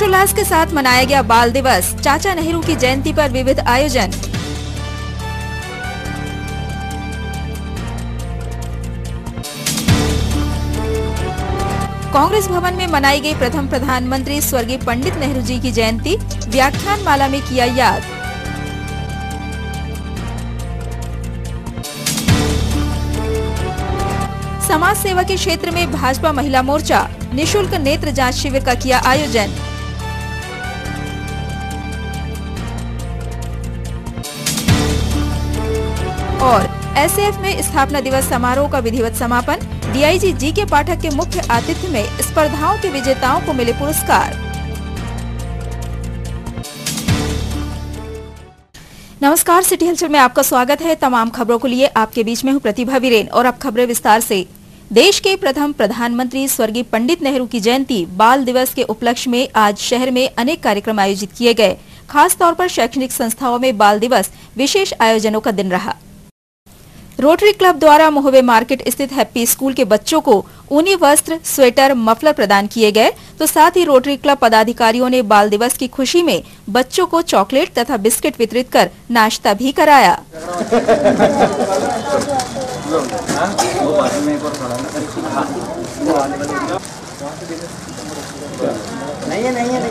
हर्षोल्लास के साथ मनाया गया बाल दिवस, चाचा नेहरू की जयंती पर विविध आयोजन। कांग्रेस भवन में मनाई गई प्रथम प्रधानमंत्री स्वर्गीय पंडित नेहरू जी की जयंती व्याख्यान माला में किया याद। समाज सेवा के क्षेत्र में भाजपा महिला मोर्चा, निशुल्क नेत्र जाँच शिविर का किया आयोजन। और एसएएफ में स्थापना दिवस समारोह का विधिवत समापन डीआईजी जी के पाठक के मुख्य आतिथ्य में स्पर्धाओं के विजेताओं को मिले पुरस्कार। नमस्कार, सिटी हलचल में आपका स्वागत है। तमाम खबरों को लिए आपके बीच में हूँ प्रतिभा वीरेन और अब खबरें विस्तार से। देश के प्रथम प्रधानमंत्री स्वर्गीय पंडित नेहरू की जयंती बाल दिवस के उपलक्ष्य में आज शहर में अनेक कार्यक्रम आयोजित किए गए। खास तौर पर शैक्षणिक संस्थाओं में बाल दिवस विशेष आयोजनों का दिन रहा। रोटरी क्लब द्वारा मोहबे मार्केट स्थित हैप्पी स्कूल के बच्चों को ऊनी वस्त्र, स्वेटर, मफलर प्रदान किए गए। तो साथ ही रोटरी क्लब पदाधिकारियों ने बाल दिवस की खुशी में बच्चों को चॉकलेट तथा बिस्किट वितरित कर नाश्ता भी कराया। नहीं नहीं नहीं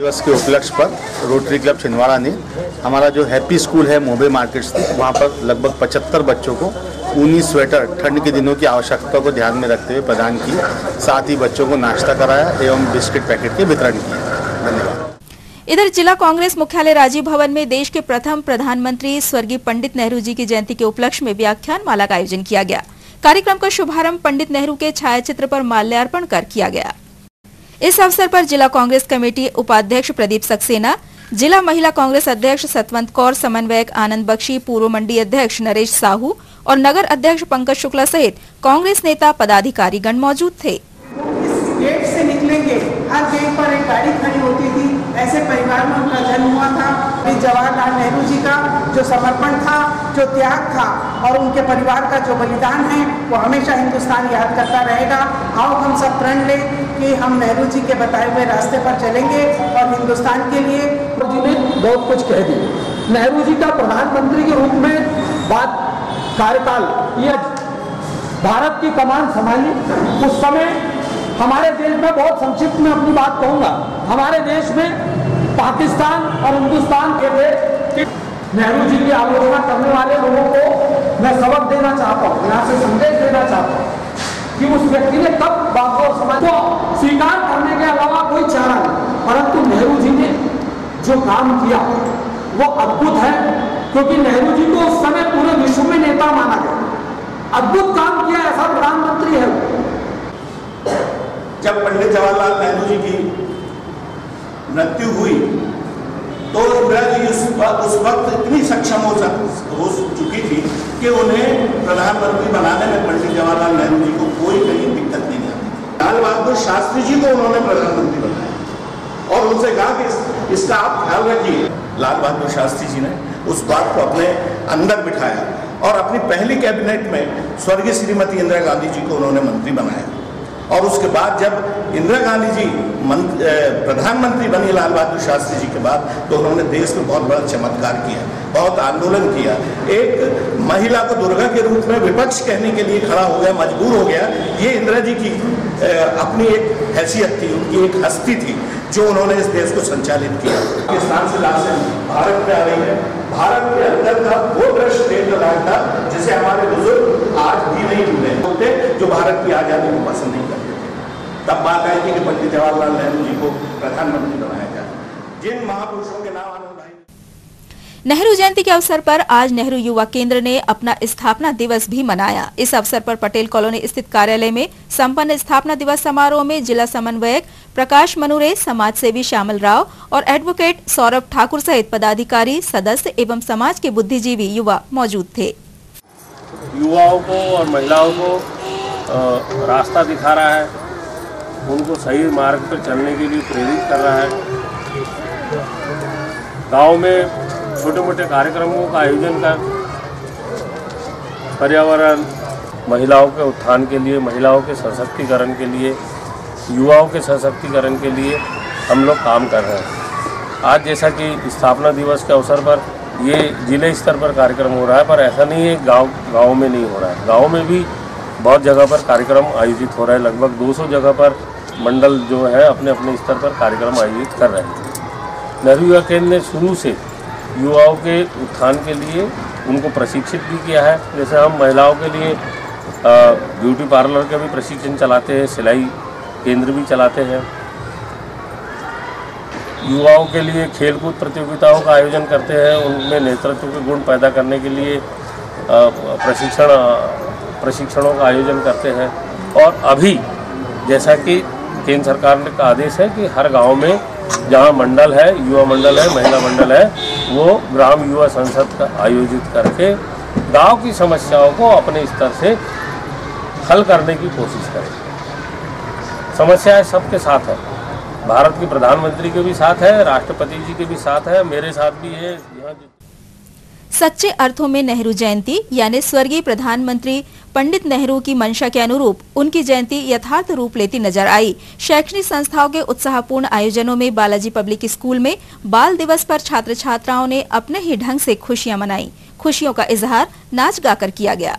दिवस के उपलक्ष्य पर रोटरी क्लब छिंदवाड़ा ने हमारा जो हैप्पी स्कूल है मोबे मार्केट स्थित वहाँ पर लगभग 75 बच्चों को ऊनी स्वेटर, ठंड के दिनों की आवश्यकता को ध्यान में रखते हुए प्रदान की साथ ही बच्चों को नाश्ता कराया एवं बिस्किट पैकेट के वितरण किए। धन्यवाद। इधर जिला कांग्रेस मुख्यालय राजीव भवन में देश के प्रथम प्रधानमंत्री स्वर्गीय पंडित नेहरू जी की जयंती के उपलक्ष्य में व्याख्यान माला का आयोजन किया गया। कार्यक्रम का शुभारंभ पंडित नेहरू के छायाचित्र पर माल्यार्पण कर किया गया। इस अवसर पर जिला कांग्रेस कमेटी उपाध्यक्ष प्रदीप सक्सेना, जिला महिला कांग्रेस अध्यक्ष सतवंत कौर, समन्वयक आनंद बख्शी, पूर्व मंडी अध्यक्ष नरेश साहू और नगर अध्यक्ष पंकज शुक्ला सहित कांग्रेस नेता पदाधिकारी गण मौजूद थे। गेट से निकलेंगे। हर गेट पर एक गाड़ी खड़ी होती थी। ऐसे परिवार में उनका जन्म हुआ था। भी जवाहरलाल नेहरू जी का जो समर्पण था, जो त्याग था और उनके परिवार का जो बलिदान है, वो हमेशा हिंदुस्तान याद करता रहेगा। आओ हम सब प्रण लें कि हम नेहरू जी के बताए हुए रास्ते पर चलेंगे और हिंदुस्तान के लिए जी ने बहुत कुछ कह दिया। नेहरू जी का प्रधानमंत्री के रूप में बात कार्यकाल यह भारत की कमान संभाली। उस समय हमारे देश में बहुत संक्षिप्त में अपनी बात कहूँगा। हमारे देश में पाकिस्तान और हिंदुस्तान के थे नेहरू जी की आलोचना करने वाले लोगों को मैं सबक देना चाहता हूँ, यहाँ से संदेश देना चाहता हूँ कि उस व्यक्ति ने कब बात और समाज को स्वीकार करने के अलावा कोई चारा नहीं। परंतु नेहरू जी ने जो काम किया, वो अद्भुत है, क्योंकि नेहरू जी को उस समय पूरे विश्व में नेता माना गया। अद्भुत काम किया, ऐसा प्रधानमंत्री है जब पंडित जवाहरलाल नेहरू जी की मृत्यु हुई तो इंदिरा जी उस वक्त इतनी सक्षम हो सक हो चुकी थी कि उन्हें प्रधानमंत्री बनाने में पंडित जवाहरलाल नेहरू जी को कोई कहीं दिक्कत नहीं आती लाल बहादुर शास्त्री जी को उन्होंने प्रधानमंत्री बनाया और उनसे कहा कि इस, इसका आप ख्याल रखिए लाल बहादुर शास्त्री जी ने उस बात को अपने अंदर बिठाया और अपनी पहली कैबिनेट में स्वर्गीय श्रीमती इंदिरा गांधी जी को उन्होंने मंत्री बनाया। और उसके बाद जब इंदिरा गांधी जी प्रधानमंत्री बनी लाल बहादुर शास्त्री जी के बाद तो उन्होंने देश में बहुत बड़ा चमत्कार किया, बहुत आंदोलन किया। एक महिला को दुर्गा के रूप में विपक्ष कहने के लिए खड़ा हो गया, मजबूर हो गया, ये इंदिरा जी की अपनी एक हैसियत थी, उनकी एक हस्ती थी, जो उन्होंने इस देश को संचालित किया। पाकिस्तान से लाशें भारत में आ रही है। भारत के अंदर का वो दृश्य देखना था जिसे हमारे बुज़ुर्ग आज भी नहीं भूले होते जो भारत की को पसंद नहीं करते थे। तब बात आई थी कि पंडित जवाहरलाल नेहरू जी को प्रधानमंत्री बनाया जाए। जिन महापुरुषों के नाम आनंद भाई। नेहरू जयंती के अवसर पर आज नेहरू युवा केंद्र ने अपना स्थापना दिवस भी मनाया। इस अवसर पर पटेल कॉलोनी स्थित कार्यालय में संपन्न स्थापना दिवस समारोह में जिला समन्वयक प्रकाश मनुरे समाज सेवी श्यामल राव और एडवोकेट सौरभ ठाकुर सहित पदाधिकारी सदस्य एवं समाज के बुद्धिजीवी युवा मौजूद थे। युवाओं को और महिलाओं को रास्ता दिखा रहा है। उनको सही मार्ग पर चलने के लिए प्रेरित कर रहा है। गाँव में छोटे मोटे कार्यक्रमों का आयोजन कर पर्यावरण, महिलाओं के उत्थान के लिए, महिलाओं के सशक्तिकरण के लिए, युवाओं के सशक्तिकरण के लिए हम लोग काम कर रहे हैं। आज जैसा कि स्थापना दिवस के अवसर पर ये ज़िले स्तर पर कार्यक्रम हो रहा है, पर ऐसा नहीं है गाँव गाँव में नहीं हो रहा है। गाँव में भी बहुत जगह पर कार्यक्रम आयोजित हो रहे हैं। लगभग 200 जगह पर मंडल जो है अपने अपने स्तर पर कार्यक्रम आयोजित कर रहे हैं। नेहरू युवा केंद्र ने शुरू से युवाओं के उत्थान के लिए उनको प्रशिक्षित भी किया है। जैसे हम महिलाओं के लिए ब्यूटी पार्लर का भी प्रशिक्षण चलाते हैं, सिलाई केंद्र भी चलाते हैं। युवाओं के लिए खेलकूद प्रतियोगिताओं का आयोजन करते हैं। उनमें नेतृत्व के गुण पैदा करने के लिए प्रशिक्षण प्रशिक्षणों का आयोजन करते हैं। और अभी जैसा कि केंद्र सरकार का आदेश है कि हर गाँव में जहाँ मंडल है, युवा मंडल है, महिला मंडल है, वो ग्राम युवा संसद का आयोजित करके गाँव की समस्याओं को अपने स्तर से हल करने की कोशिश करें। समस्याएँ सबके साथ है। भारत के प्रधानमंत्री के भी साथ है, राष्ट्रपति जी के भी साथ है, मेरे साथ भी है, यहाँ सच्चे अर्थों में नेहरू जयंती, यानी स्वर्गीय प्रधानमंत्री पंडित नेहरू की मंशा के अनुरूप उनकी जयंती यथार्थ रूप लेती नज़र आई। शैक्षणिक संस्थाओं के उत्साहपूर्ण आयोजनों में बालाजी पब्लिक स्कूल में बाल दिवस पर छात्र छात्राओं ने अपने ही ढंग से खुशियाँ मनाई। खुशियों का इजहार नाच गाकर किया गया।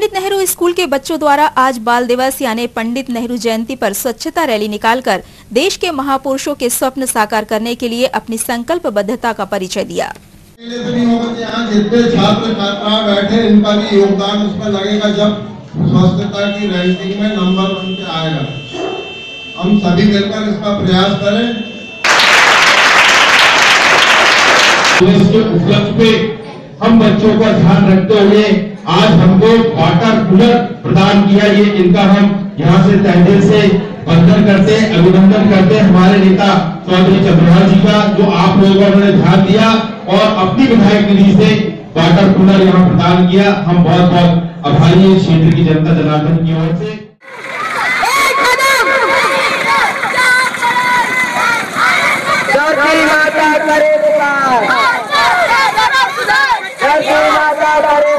पंडित नेहरू स्कूल के बच्चों द्वारा आज बाल दिवस यानी पंडित नेहरू जयंती पर स्वच्छता रैली निकालकर देश के महापुरुषों के स्वप्न साकार करने के लिए अपनी संकल्पबद्धता का परिचय दिया। नहीं होगा कि यहाँ जितने छात्र छात्राएँ बैठे इनका भी योगदान उसमें लगेगा जब स्वच्छता की रैंकिंग में नंबर वन पे आएगा। हम सभी मिलकर इसका प्रयास करें। इसके उपलक्ष्य पे हम बच्चों का ध्यान रखते हुए आज हमको वाटर कूलर प्रदान किया ये इनका हम यहाँ से तहे से वंदन करते हैं अभिनंदन करते हैं हमारे नेता चौधरी चंद्रभान जी का जो आप लोगों ने ध्यान दिया और अपनी विधायक निधि से वाटर कूलर यहाँ प्रदान किया हम बहुत बहुत आभारी हैं क्षेत्र की जनता जनार्दन की ओर से माता करे माता करे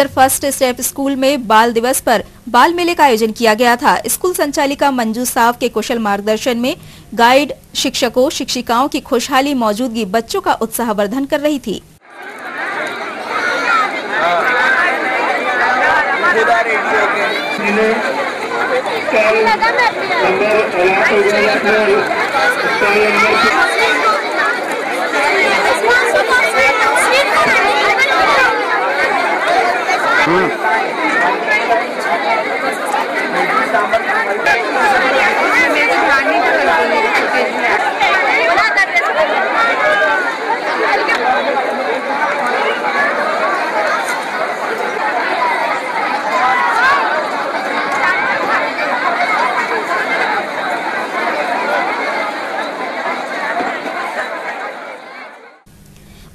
इधर फ़र्स्ट स्टेप स्कूल में बाल दिवस पर बाल मेले का आयोजन किया गया था। स्कूल संचालिका मंजू साव के कुशल मार्गदर्शन में गाइड, शिक्षकों, शिक्षिकाओं की खुशहाली, मौजूदगी, बच्चों का उत्साहवर्धन कर रही थी।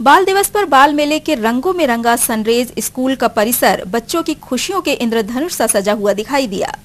बाल दिवस पर बाल मेले के रंगों में रंगा सनरेज स्कूल का परिसर, बच्चों की खुशियों के इंद्रधनुष सा सजा हुआ दिखाई दिया।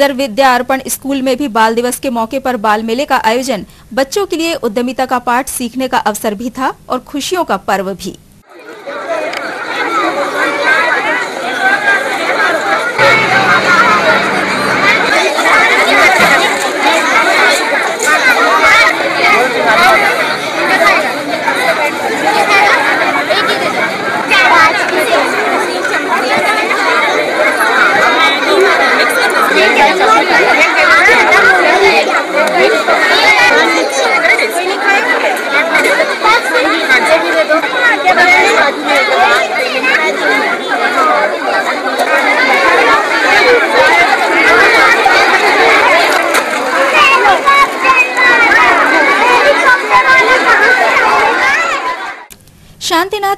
इधर विद्या अर्पण स्कूल में भी बाल दिवस के मौके पर बाल मेले का आयोजन बच्चों के लिए उद्यमिता का पाठ सीखने का अवसर भी था और खुशियों का पर्व भी।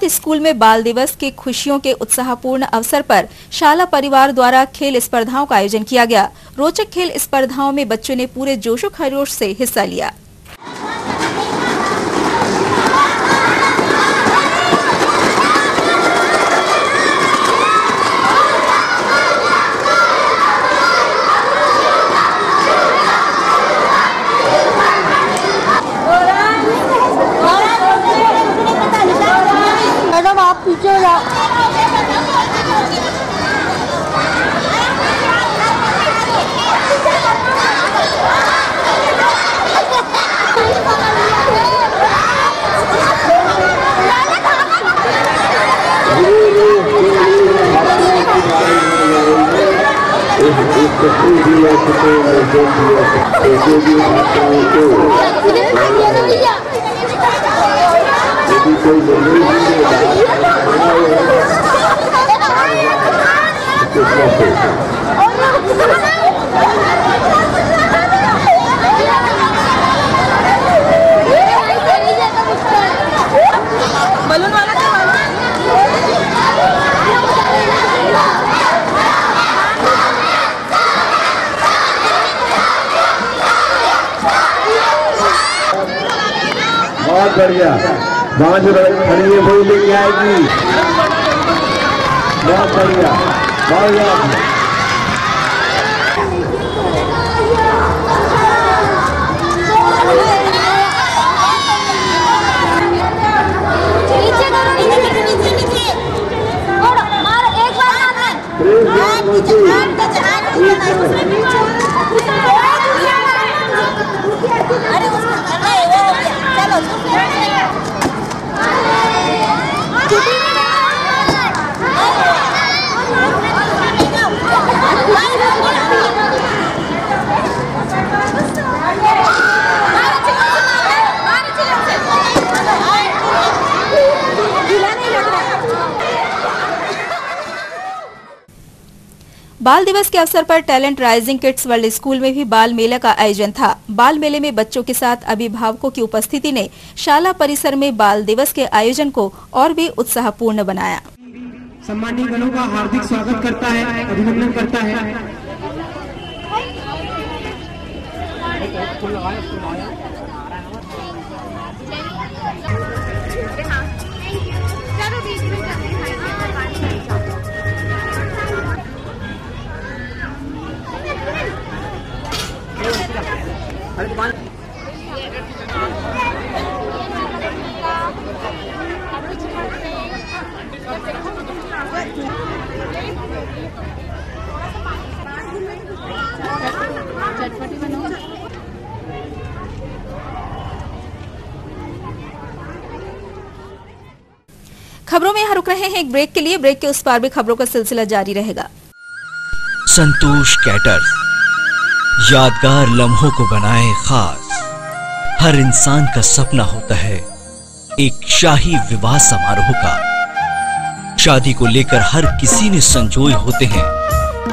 शांतिनाथ स्कूल में बाल दिवस के खुशियों के उत्साहपूर्ण अवसर पर शाला परिवार द्वारा खेल स्पर्धाओं का आयोजन किया गया। रोचक खेल स्पर्धाओं में बच्चों ने पूरे जोशो खरोश से हिस्सा लिया। बलून बहुत बढ़िया खड़ी है वही लेके आएगी। बहुत बढ़िया बहुत बढ़िया। नीचे करो नीचे नीचे नीचे नीचे और मार एक बार मारना है हाथ नीचे हाथ नीचे हाथ नीचे उसमें पीछे अरे उसमें करना है वो हो गया चल बाल दिवस के अवसर पर talent rising kids world school में भी बाल मेला का आयोजन था। बाल मेले में बच्चों के साथ अभिभावकों की उपस्थिति ने शाला परिसर में बाल दिवस के आयोजन को और भी उत्साहपूर्ण बनाया। सम्मानीय गणों का हार्दिक स्वागत करता है, अभिनंदन करता है। खबरों में रुक रहे हैं, एक ब्रेक के लिए, ब्रेक के उस पार भी खबरों का सिलसिला जारी रहेगा। संतोष कैटर्स। यादगार लम्हों को बनाए खास। हर इंसान का सपना होता है एक शाही विवाह समारोह का। शादी को लेकर हर किसी ने संजोए होते हैं।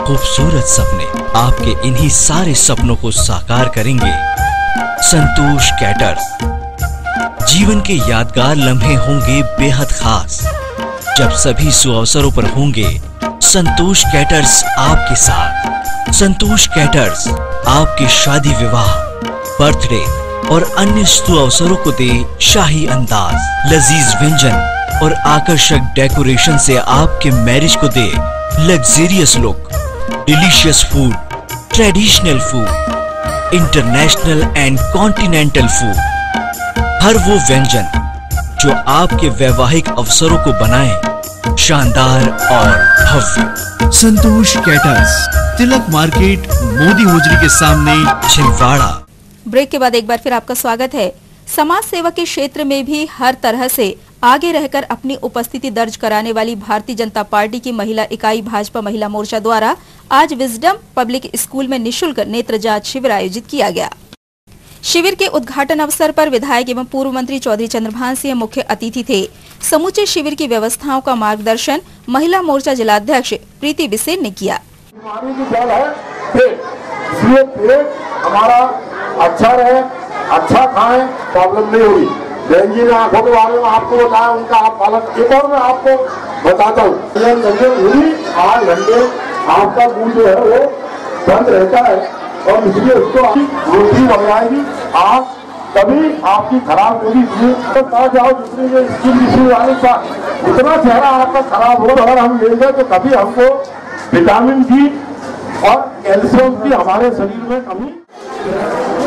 खूबसूरत सपने आपके इन्हीं सारे सपनों को साकार करेंगे। संतोष कैटर्स जीवन के यादगार लम्हे होंगे बेहद खास। जब सभी सुअवसरों पर होंगे, संतोष कैटर्स आपके साथ। संतोष कैटर्स। आपके शादी विवाह बर्थडे और अन्य शुभ अवसरों को दे शाही अंदाज, लजीज व्यंजन और आकर्षक डेकोरेशन से आपके मैरिज को दे luxurious look delicious food traditional food international and continental food हर वो व्यंजन जो आपके वैवाहिक अवसरों को बनाए शानदार और भव्य Santosh caters Tilak market, Modi hosiery के सामने छिंदवाड़ा। ब्रेक के बाद एक बार फिर आपका स्वागत है। समाज सेवा के क्षेत्र में भी हर तरह से आगे रहकर अपनी उपस्थिति दर्ज कराने वाली भारतीय जनता पार्टी की महिला इकाई, भाजपा महिला मोर्चा द्वारा आज विजडम पब्लिक स्कूल में निशुल्क नेत्र जाँच शिविर आयोजित किया गया। शिविर के उद्घाटन अवसर पर विधायक एवं पूर्व मंत्री चौधरी चंद्रभान सिंह मुख्य अतिथि थे। समूचे शिविर की व्यवस्थाओं का मार्गदर्शन महिला मोर्चा जिलाध्यक्ष प्रीति बिसेन ने किया। हमारा अच्छा रहे अच्छा खाएँ प्रॉब्लम नहीं हुई जैन जी ने आँखों के बारे में आपको बताया, उनका आप पालन एक और मैं आपको बताता हूँ। आठ घंटे आपका मुँह जो है, वो बंद रहता है, और इसलिए उसको रोटी बनवाएगी आप तभी आपकी खराब होगी तो कहा जाओ दूसरे जो स्किन इश्यू आने का, इतना चेहरा आपका खराब हो अगर हम ले गए तो कभी हमको विटामिन डी और कैल्शियम की हमारे शरीर में कमी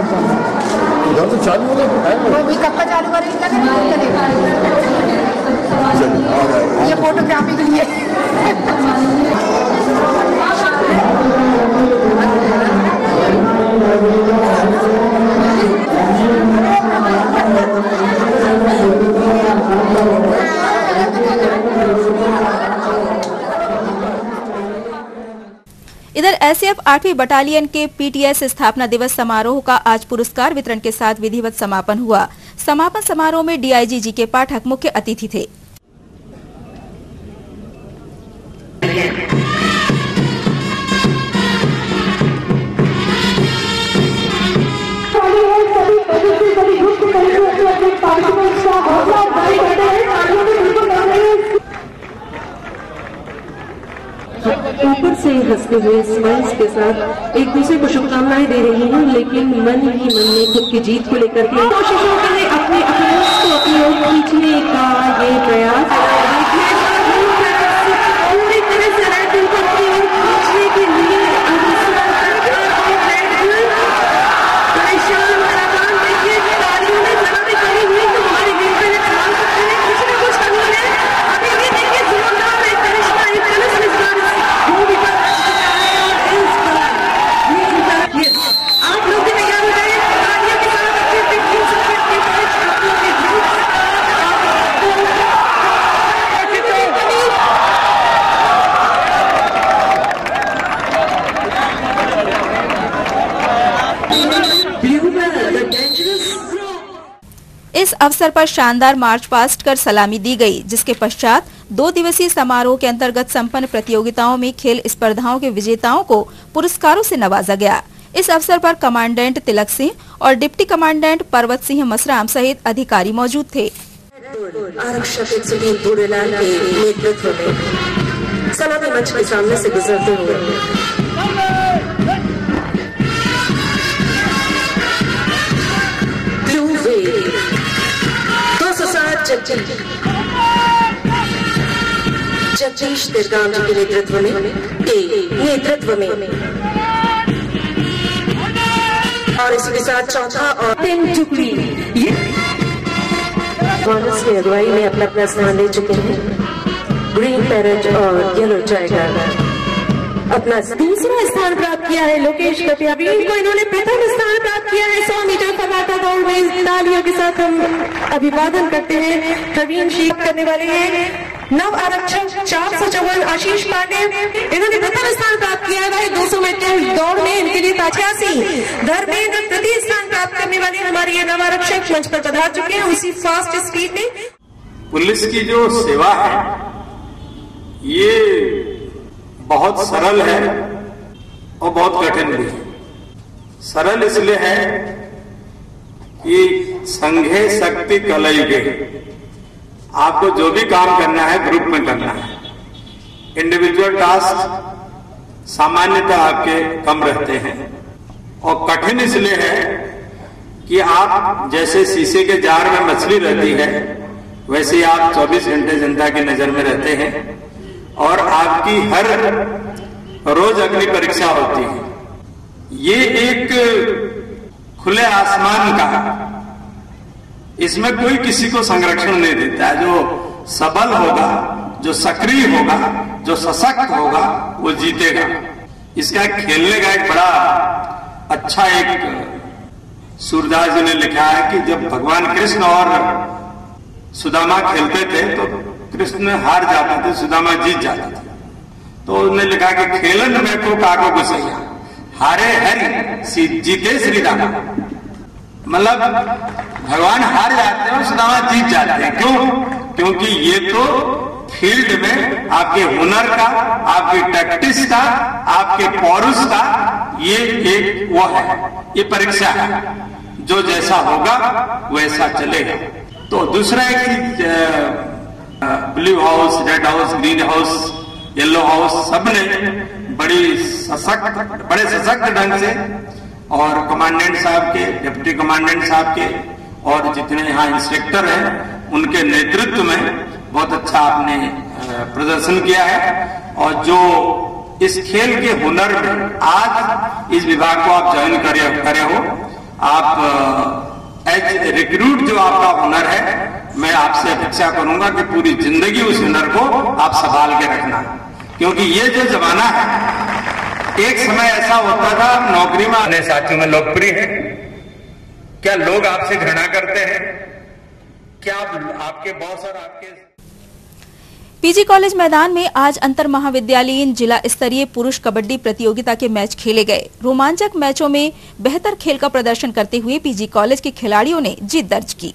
इधर तो चालू हो? वो भी कब का चालू करेंगे? ये फोटोग्राफी के लिए। इधर एसएफ आठवीं बटालियन के पीटीएस स्थापना दिवस समारोह का आज पुरस्कार वितरण के साथ विधिवत समापन हुआ समापन समारोह में डीआईजी जी के पाठक मुख्य अतिथि थे ऊपर से हँसते हुए स्माइल्स के साथ एक दूसरे को शुभकामनाएँ दे रही हूँ, लेकिन मन ही मन में खुद की जीत को लेकर के कोशिशों के लिए अपने अपने को अपनी ओर खींचने का ये प्रयास। अवसर पर शानदार मार्च पास्ट कर सलामी दी गई, जिसके पश्चात दो दिवसीय समारोह के अंतर्गत संपन्न प्रतियोगिताओं में खेल स्पर्धाओं के विजेताओं को पुरस्कारों से नवाजा गया। इस अवसर पर कमांडेंट तिलक सिंह और डिप्टी कमांडेंट पर्वत सिंह मसराम सहित अधिकारी मौजूद थे। आरक्षक सौ सात जगदीश तिरगाम के नेतृत्व में। के नेतृत्व में। और इसी के साथ चौथा और तीन टुकड़ी। कांग्रेस की अगुवाई में अपना अपना स्थान ले चुके हैं। ग्रीन पैरेट और येलो टाइगर अपना दूसरा स्थान प्राप्त किया है, लोकेश कटियाबीन को इन्होंने प्रथम स्थान प्राप्त किया है सौ मीटर फलाटा दौड़ में तालियों के साथ हम अभिवादन करते हैं। प्रवीण शीख करने वाले हैं। नव आरक्षक चार सौ चौवन आशीष पांडे, इन्होंने प्रथम स्थान प्राप्त किया है। दो सौ मीटर दौड़ में इनके लिए पचासी धर्मेंद्र तृतीय स्थान प्राप्त करने वाले हमारे ये नव आरक्षक मंच पर पधार चुके हैं। उसी फास्ट स्पीड में पुलिस की जो सेवा है, ये बहुत सरल है और बहुत कठिन भी है। सरल इसलिए है कि संघे शक्ति कलयुगे आपको जो भी काम करना है ग्रुप में करना है। इंडिविजुअल टास्क सामान्यतः आपके कम रहते हैं। और कठिन इसलिए है कि आप जैसे शीशे के जार में मछली रहती है, वैसे आप 24 घंटे जनता की नज़र में रहते हैं। और आपकी हर रोज अग्नि परीक्षा होती है। ये एक खुले आसमान का इसमें कोई किसी को संरक्षण नहीं देता जो सबल होगा, जो सक्रिय होगा, जो सशक्त होगा, वो जीतेगा। इसका खेलने का एक बड़ा अच्छा एक सूरदास जी ने लिखा है कि जब भगवान कृष्ण और सुदामा खेलते थे तो कृष्ण हार जाते थे, सुदामा जीत जाते थे। तो उन्होंने लिखा कि खेलन में को काको गुसैया। हारे हरि जीते श्री राम मतलब भगवान हार जाते हैं सुदामा जीत जाते हैं। क्यों? क्योंकि ये तो फ़ील्ड में आपके हुनर का, आपकी टैक्टिस का, आपके पौरुष का, ये एक वो है, ये परीक्षा है। जो जैसा होगा, वैसा चलेगा। तो दूसरा एक blue house, red house, green house, yellow house, सबने बड़ी सशक्त, बड़े सशक्त ढंग से और कमांडेंट साहब के डिप्टी कमांडेंट साहब के और जितने यहाँ इंस्पेक्टर हैं, उनके नेतृत्व में बहुत अच्छा आपने प्रदर्शन किया है। और जो इस खेल के हुनर में आज इस विभाग को आप ज्वाइन करे करे हो, आप एज रिक्रूट जो आपका हुनर है, मैं आपसे अपेक्षा करूँगा कि पूरी ज़िंदगी उस हुनर को आप संभाल के रखना। क्योंकि ये जो जमाना है, एक समय ऐसा होता था, नौकरी में आने साथियों में लोकप्रिय है। क्या लोग आपसे घृणा करते हैं? क्या आपके बॉस और आपके पीजी कॉलेज मैदान में आज अंतर महाविद्यालयीन जिला स्तरीय पुरुष कबड्डी प्रतियोगिता के मैच खेले गए। रोमांचक मैचों में बेहतर खेल का प्रदर्शन करते हुए पीजी कॉलेज के खिलाड़ियों ने जीत दर्ज की।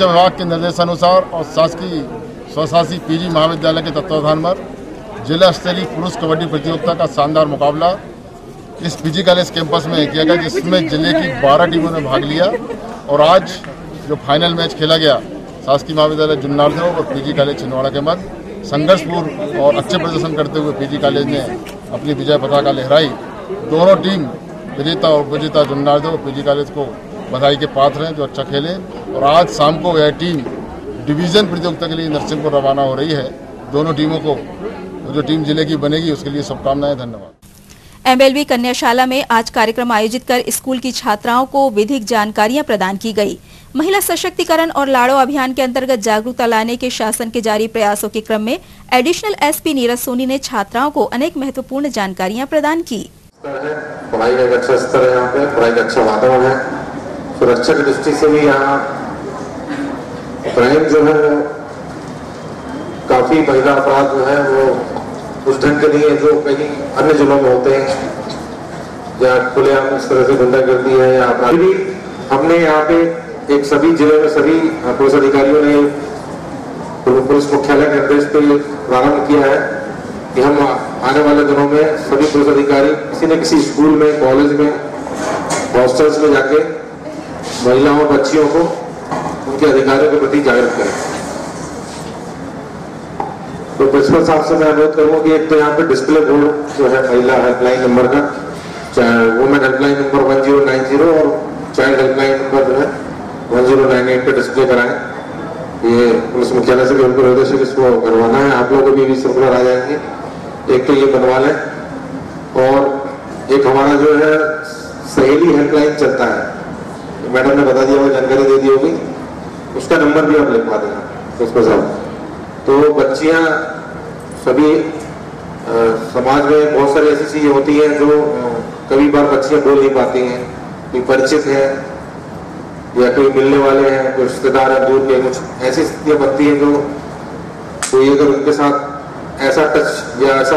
शिक्षा विभाग के निर्देशानुसार और शासकीय स्वशासी पीजी महाविद्यालय के तत्वावधान पर जिला स्तरीय पुरुष कबड्डी प्रतियोगिता का शानदार मुकाबला इस पीजी कॉलेज कैंपस में किया गया, जिसमें ज़िले की 12 टीमों ने भाग लिया और आज जो फाइनल मैच खेला गया, शासकीय महाविद्यालय जुन्नारदेव और पीजी कॉलेज छिंदवाड़ा के मध्य संघर्षपूर्ण और अच्छे प्रदर्शन करते हुए पीजी कॉलेज ने अपनी विजय पताका लहराई। दोनों टीम विजेता और उपविजेता जुन्नारदेव और पीजी कॉलेज को बधाई के पात्र हैं जो अच्छा खेले। और आज शाम को यह टीम डिवीज़न प्रतियोगिता के लिए नरसिंहपुर रवाना हो रही है। दोनों टीमों को जो टीम ज़िले की बनेगी उसके लिए शुभकामनाएँ धन्यवाद। एमएलबी कन्याशाला में आज कार्यक्रम आयोजित कर स्कूल की छात्राओं को विधिक जानकारियाँ प्रदान की गई। महिला सशक्तिकरण और लाड़ो अभियान के अंतर्गत जागरूकता लाने के शासन के जारी प्रयासों के क्रम में एडिशनल एसपी नीरज सोनी ने छात्राओं को अनेक महत्वपूर्ण जानकारियाँ प्रदान की। पढ़ाई का अच्छा स्तर है यहाँ पे पढ़ाई का अच्छा वातावरण है। सुरक्षा की दृष्टि से भी यहाँ क्राइम जो है, काफ़ी महिला अपराध जो है वो उस ढंग के नहीं है जो कहीं अन्य जिलों में होते हैं, या खुलेआम इस तरह से गुंडागर्दी है, या अपराध। भी हमने यहाँ पे एक सभी ज़िले में सभी पुलिस अधिकारियों ने पुलिस मुख्यालय के निर्देश पे प्रारंभ किया है कि हम आने वाले दिनों में सभी पुलिस अधिकारी किसी न किसी स्कूल में, कॉलेज में, हॉस्टल्स में जाके महिलाओं बच्चियों को उनके अधिकारों के प्रति जागरूक करें। तो प्रिंसिपल साहब से मैं अनुरोध करूँगा कि एक तो यहाँ पे डिस्प्ले बोर्ड जो है महिला हेल्पलाइन नंबर का women helpline number one zero nine zero और चाइल्ड हेल्पलाइन नंबर जो है वन ज़ीरो नाइन एट पे डिस्प्ले कराएँ। ये पुलिस मुख्यालय से भी उनको निर्देश है इसको करवाना है। आप लोगों को भी, भी सर्कुलर आ जाएँगे। एक तो ये बनवा लें। और एक हमारा जो है सहेली हेल्पलाइन चलता है। मैडम ने बता दिया वो जानकारी दे दी होगी। उसका नंबर भी आप लिखवा देना प्रिंसिपल साहब तो बच्चियाँ सभी आ, समाज में बहुत सारी ऐसी चीज़ें होती हैं जो कभी बार बच्चियाँ बोल नहीं पाती हैं कोई परिचित है या कोई मिलने वाले हैं कोई रिश्तेदार है दूर के कुछ ऐसी स्थितियाँ बनती हैं जो कोई अगर उनके साथ ऐसा टच या ऐसा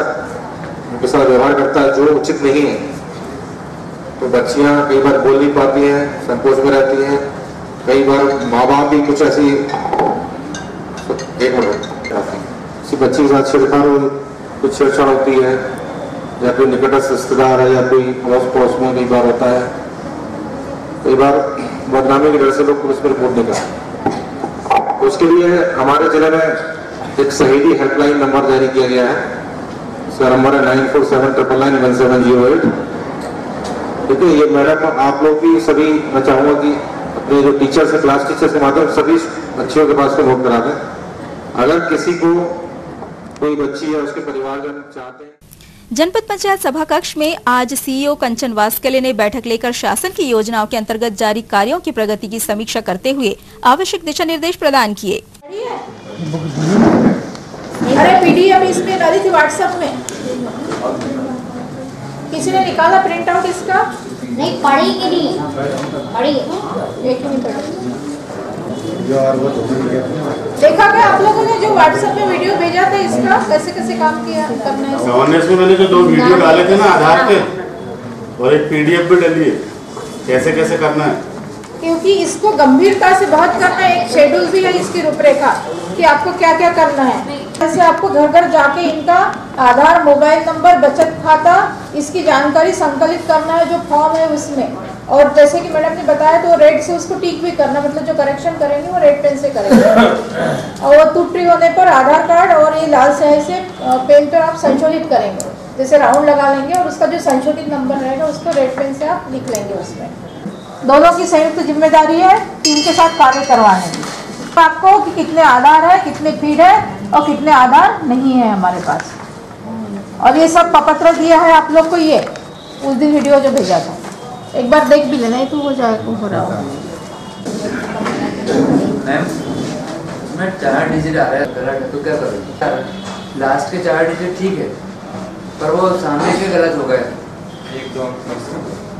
उनके साथ व्यवहार करता है जो उचित नहीं है तो बच्चियाँ कई बार बोल नहीं पाती हैं, संकोच में रहती हैं। कई बार माँ बाप भी कुछ ऐसी एक मिनट किसी बच्चे के साथ छेड़छाड़ कुछ छेड़छाड़ होती है, या कोई निकटस्थ रिश्तेदार है, या कोई अड़ोस पड़ोस में कई बार होता है। कई बार बदनामी के डर से लोग पुलिस में रिपोर्ट नहीं करते। तो उसके लिए हमारे ज़िले में एक सहेली हेल्पलाइन नंबर जारी किया गया है। इसका नंबर है nine four seven triple nine one seven zero eight. है ये मैडम आप लोग भी सभी मैं चाहूँगा कि अपने जो टीचर्स है क्लास टीचर्स के माध्यम सभी बच्चियों के पास को नोट करा दें। अगर किसी को कोई बच्ची या उसके परिवारजन चाहते हैं जनपद पंचायत सभा कक्ष में आज सीईओ कंचन वास्कले ने बैठक लेकर शासन की योजनाओं के अंतर्गत जारी कार्यों की प्रगति की समीक्षा करते हुए आवश्यक दिशा निर्देश प्रदान किए। अरे पीडीएफ इसमें डाली थी व्हाट्सएप में। किसी ने निकाला प्रिंट आउट इसका? नहीं पढ़ी कि नहीं? पढ़ी। एक ही नहीं पढ़ी देखा क्या आप लोगों ने जो व्हाट्सएप में वीडियो भेजा था इसका? कैसे कैसे काम किया करना है इसका? में मैंने जो दो वीडियो डाले थे ना आधार पे और एक पीडीएफ भी डाली है। कैसे कैसे करना है? क्योंकि इसको गंभीरता से बहुत करना है एक शेड्यूल भी है इसकी रूपरेखा कि आपको क्या क्या करना है। जैसे आपको घर घर जाके इनका आधार, मोबाइल नंबर, बचत खाता, इसकी जानकारी संकलित करना है, जो फॉर्म है उसमें। और जैसे कि मैडम ने बताया तो रेड से उसको टिक भी करना मतलब जो करेक्शन करेंगे, वो रेड पेन से करेंगे। और वो टूटी होने पर आधार कार्ड और ये लाल स्याही से पेन पर आप संशोधित करेंगे। जैसे राउंड लगा लेंगे और उसका जो संशोधित नंबर रहेगा, उसको रेड पेन से आप लिख लेंगे उसमें। दोनों की संयुक्त ज़िम्मेदारी है टीम के साथ कार्य करवाने की। तो आपको कि कितने आधार है कितने फ़ीड है और कितने आधार नहीं है हमारे पास। और ये सब पपत्र दिया है आप लोग को ये। उस दिन वीडियो जो भेजा था। एक बार देख भी लेना तो हो जाएगा हो रहा होगा। चार डिजिट आ रहा है है तो क्या करूँ? लास्ट के चार डिजिट ठीक है पर वो सामने के गलत हो गए। एक दो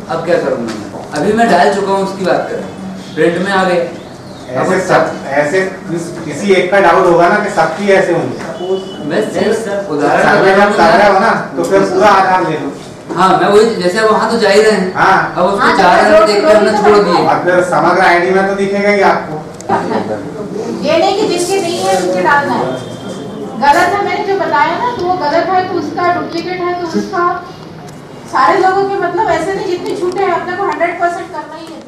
अब क्या करूँगा मैं? अभी मैं डाल चुका हूँ उसकी बात करें। प्रिंट में आ गए। ऐसे सब ऐसे किसी एक का डाउट होगा ना कि सबकी ऐसे होंगे। मैं सिर्फ़ उदाहरण रहा हो। ना तो फिर पूरा आधार ले लो। हाँ मैं वही जैसे वहाँ तो जा ही रहे हैं। हाँ। अब उसको हाँ, चार तो कर हमने छोड़ दिए। और फिर समग्र आईडी में तो दिखेगा ही आपको। ये नहीं कि जिसके नहीं है उसके डालना है। गलत है मैंने जो बताया ना तो वो गलत है तो उसका डुप्लीकेट है तो उसका सारे लोगों के मतलब ऐसे नहीं जितने छूटे हैं अपने को हंड्रेड परसेंट करना ही है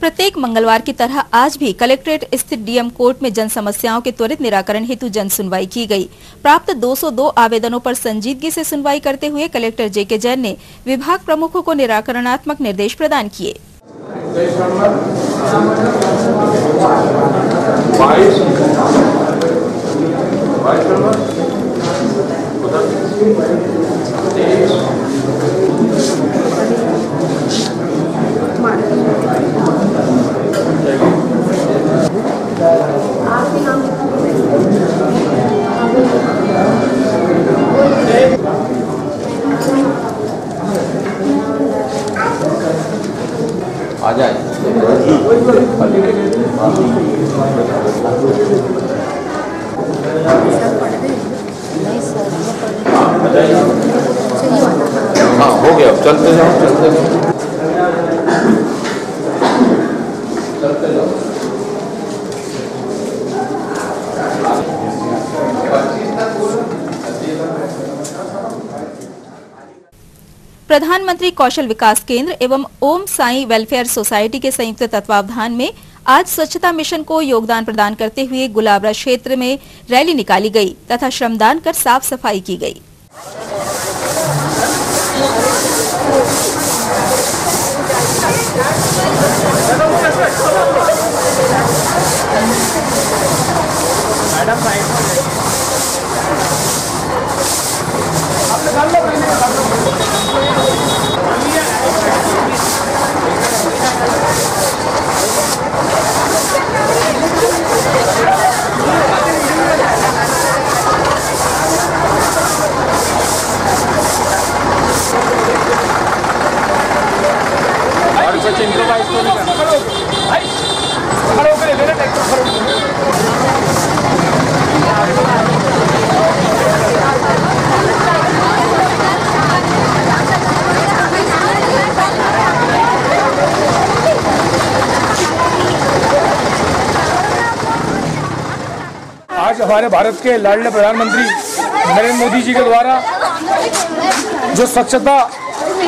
प्रत्येक मंगलवार की तरह आज भी कलेक्ट्रेट स्थित डीएम कोर्ट में जन समस्याओं के त्वरित निराकरण हेतु जन सुनवाई की गई। प्राप्त 202 आवेदनों पर संजीदगी से सुनवाई करते हुए कलेक्टर जेके जैन ने विभाग प्रमुखों को निराकरणात्मक निर्देश प्रदान किए। आ जाए। नहीं हाँ। हो गया, चलते जाओ चलते जाओ। प्रधानमंत्री कौशल विकास केंद्र एवं ओम साई वेलफेयर सोसाइटी के संयुक्त तत्वावधान में आज स्वच्छता मिशन को योगदान प्रदान करते हुए गुलाबरा क्षेत्र में रैली निकाली गई तथा श्रमदान कर साफ़ सफ़ाई की गई। और तो नहीं करना आज हमारे भारत के लाडले प्रधानमंत्री नरेंद्र मोदी जी के द्वारा जो स्वच्छता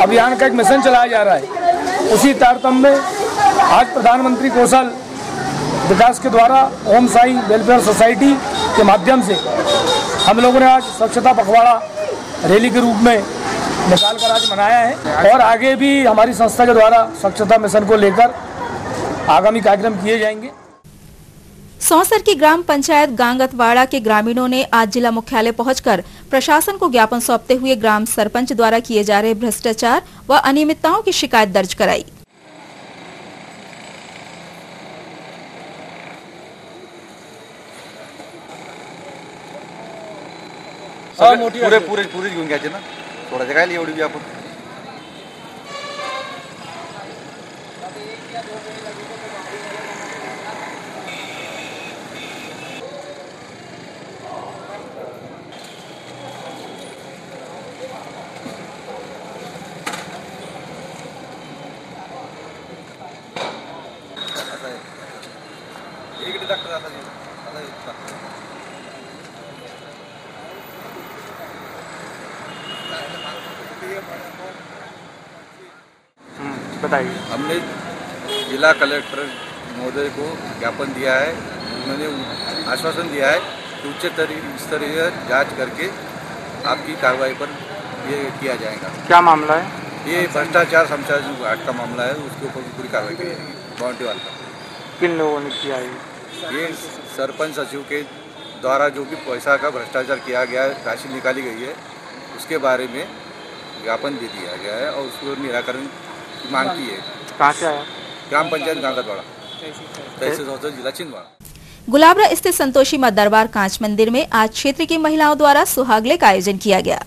अभियान का एक मिशन चलाया जा रहा है उसी तारतम्य में आज प्रधानमंत्री कौशल विकास के द्वारा ओम साई वेलफेयर सोसाइटी के माध्यम से हम लोगों ने आज स्वच्छता पखवाड़ा रैली के रूप में निकाल कर आज मनाया है। और आगे भी हमारी संस्था के द्वारा स्वच्छता मिशन को लेकर आगामी कार्यक्रम किए जाएँगे। सौसर की ग्राम पंचायत गांगतवाड़ा के ग्रामीणों ने आज जिला मुख्यालय पहुंचकर प्रशासन को ज्ञापन सौंपते हुए ग्राम सरपंच द्वारा किए जा रहे भ्रष्टाचार व अनियमितताओं की शिकायत दर्ज कराई। पुरे पुरे पुरे घेऊन घ्यायचे ना? सोडायचे काय एवढी बी आपण बताइए। हमने जिला कलेक्टर महोदय को ज्ञापन दिया है। उन्होंने आश्वासन दिया है कि उच्च स्तरीय जाँच करके आपकी कार्रवाई पर ये किया जाएगा। क्या मामला है? ये भ्रष्टाचार संचालन घाट का मामला है। उसके ऊपर भी पूरी कार्रवाई की जाएगी। Boundary wall. का किन लोगों ने किया है ये सरपंच सचिव के द्वारा जो भी पैसा का भ्रष्टाचार किया गया है राशि निकाली गई है उसके बारे में ज्ञापन भी दिया गया है और उसको निराकरण की मांग की है कहाँ से आया? ग्राम पंचायत तहसील जिला छिंदवाड़ा. गुलाबरा स्थित संतोषी माँ दरबार कांच मंदिर में आज क्षेत्र की महिलाओं द्वारा सुहागले का आयोजन किया गया।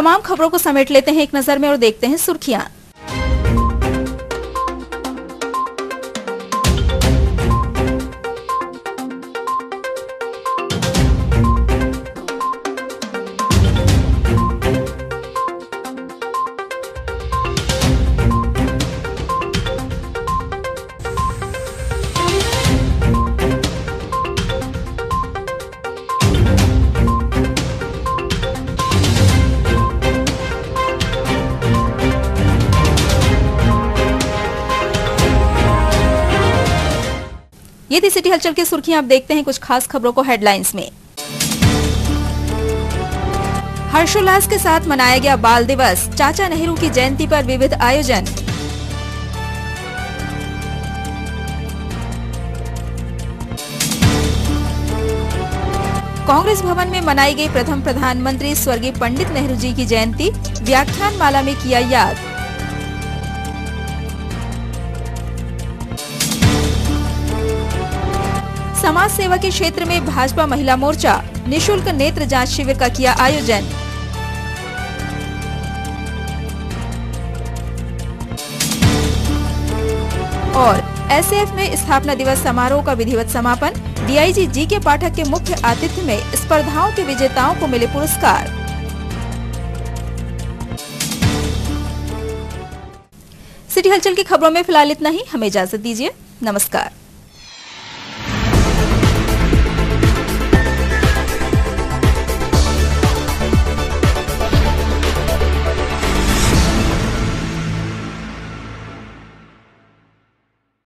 तमाम खबरों को समेट लेते हैं एक नज़र में और देखते हैं सुर्खियाँ। हलचल की सुर्खियाँ अब देखते हैं कुछ खास खबरों को हेडलाइंस में। हर्षोल्लास के साथ मनाया गया बाल दिवस, चाचा नेहरू की जयंती पर विविध आयोजन। कांग्रेस भवन में मनाई गई प्रथम प्रधानमंत्री स्वर्गीय पंडित नेहरू जी की जयंती व्याख्यान माला में किया याद। समाज सेवा के क्षेत्र में भाजपा महिला मोर्चा निशुल्क नेत्र जाँच शिविर का किया आयोजन। और एसएफ में स्थापना दिवस समारोह का विधिवत समापन डीआईजी जी के पाठक के मुख्य आतिथ्य में स्पर्धाओं के विजेताओं को मिले पुरस्कार। सिटी हलचल की खबरों में फ़िलहाल इतना ही, हमें इजाज़त दीजिए। नमस्कार।